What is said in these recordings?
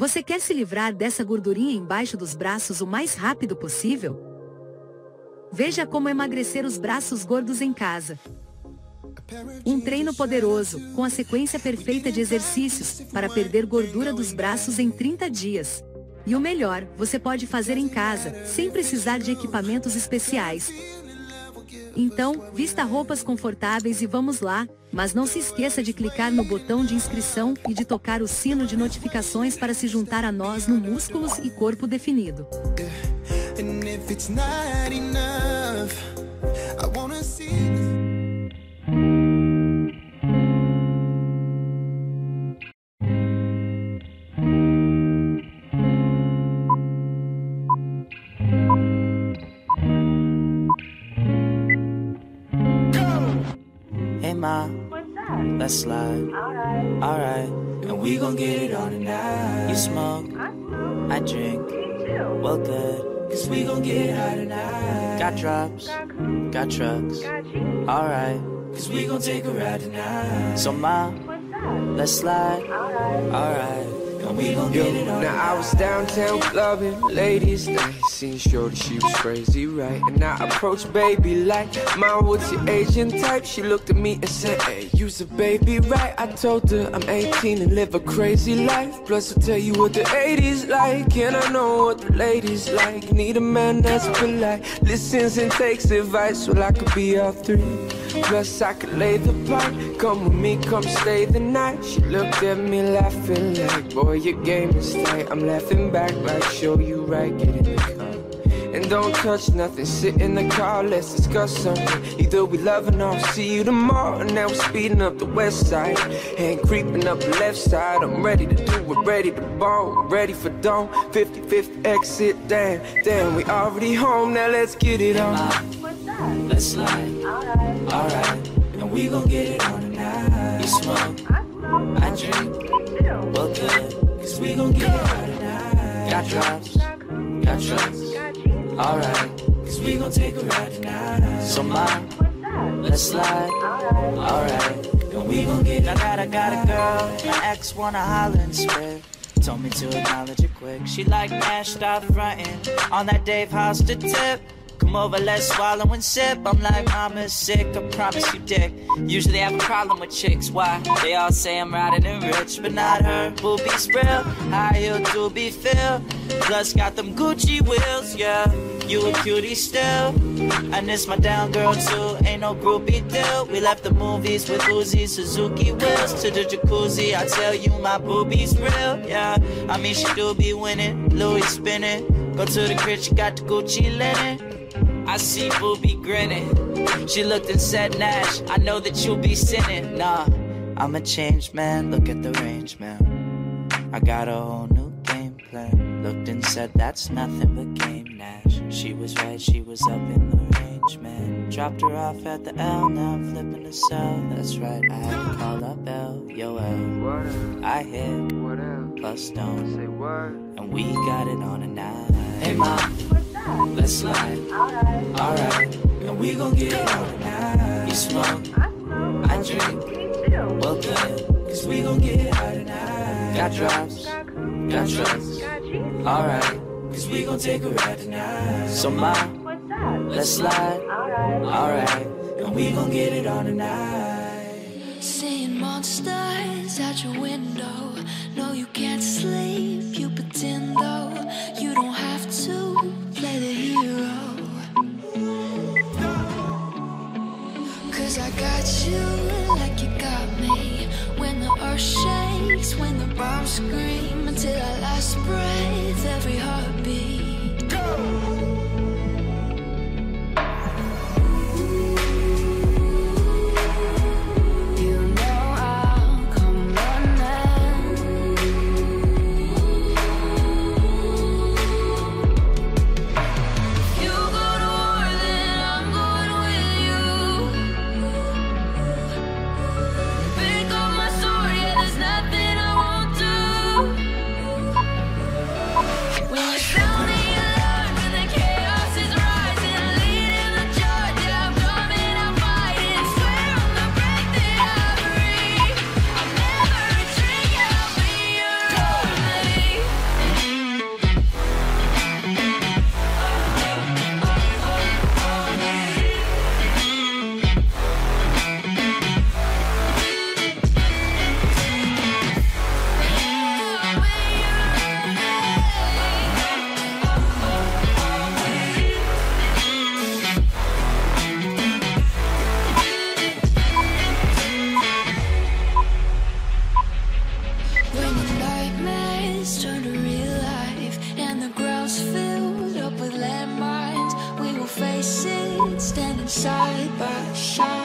Você quer se livrar dessa gordurinha embaixo dos braços o mais rápido possível? Veja como emagrecer os braços gordos em casa. Um treino poderoso, com a sequência perfeita de exercícios, para perder gordura dos braços em 30 dias. E o melhor, você pode fazer em casa, sem precisar de equipamentos especiais. Então, vista roupas confortáveis e vamos lá, mas não se esqueça de clicar no botão de inscrição e de tocar o sino de notificações para se juntar a nós no Músculos e Corpo Definido. Let's slide. Alright. Alright. And we gon' get it on tonight. You smoke, I, smoke. I drink. Well, good. Cause we gon' get high tonight. Got drops, got, trucks. Alright. Cause we gon' take a ride tonight. So, mom, let's slide. Alright. Alright. Yo, now I was downtown clubbing, ladies night. Seen shorty, she was crazy, right? And I approached baby like, Mom, what's your Asian type? She looked at me and said, Hey, you's a baby, right? I told her I'm 18 and live a crazy life. Plus, I'll tell you what the 80s like, and I know what the ladies like. Need a man that's polite, listens and takes advice, well I could be all three. Plus I could lay the pipe Come with me, come stay the night. She looked at me laughing like Boy, your game is tight. I'm laughing back like show you right Get in the car. And don't touch nothing, sit in the car, let's discuss something. Either we love or not, see you tomorrow. And now we're speeding up the west side. And creeping up the left side. I'm ready to do it, ready to bone. Ready for dawn, 50-50 exit, damn Damn, we already home, now let's get it on. Let's slide alright. And we gon' get it on tonight. You smoke, I drink, well good. Cause we gon' get it on tonight. Got drops, got trucks, alright. Cause we gon' take a ride tonight. So mom, let's slide, alright. And we gon' get it. on I got, I got a girl, my ex wanna holler and spit. Told me to acknowledge it quick. She like mashed out frontin' on that Dave Hoster tip. Come over, let's swallow and sip. I'm like, mama sick, I promise you, dick. Usually I have a problem with chicks. Why? They all say I'm riding and rich, but not her. Boobies real, high heel be filled Plus got them Gucci wheels, yeah. You a cutie still, and it's my down girl too. Ain't no groupie deal. We left the movies with Uzi, Suzuki wheels to the jacuzzi. I tell you, my boobies real, yeah. I mean, she do be winning, Louis spinning. Go to the crib, she got the Gucci linen. I see Booby grinning. She looked and said, Nash, I know that you'll be sinning. Nah, I'm a changed man. Look at the range, man. I got a whole new game plan. Looked and said, That's nothing but game, Nash. She was right, she was up in the range, man. Dropped her off at the L, now I'm flipping the cell. That's right, I had to call up L, yo L. I hit, plus stone. And we got it on a night. Hey, mom. Let's slide. Alright. Alright. And we gon' get it on tonight. You smoke. I drink. Well, good. Cause we gon' get it out tonight. Got drops. Got trucks. Alright. Cause we gon' take a ride tonight. So, mom, let's slide. Alright. And we gon' get it on tonight. Seeing monsters out your window. No, you can't sleep. You pretend though. You don't have to bombs scream, until our last breath, side by side.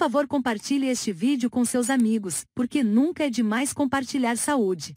Favor compartilhe este vídeo com seus amigos, porque nunca é demais compartilhar saúde.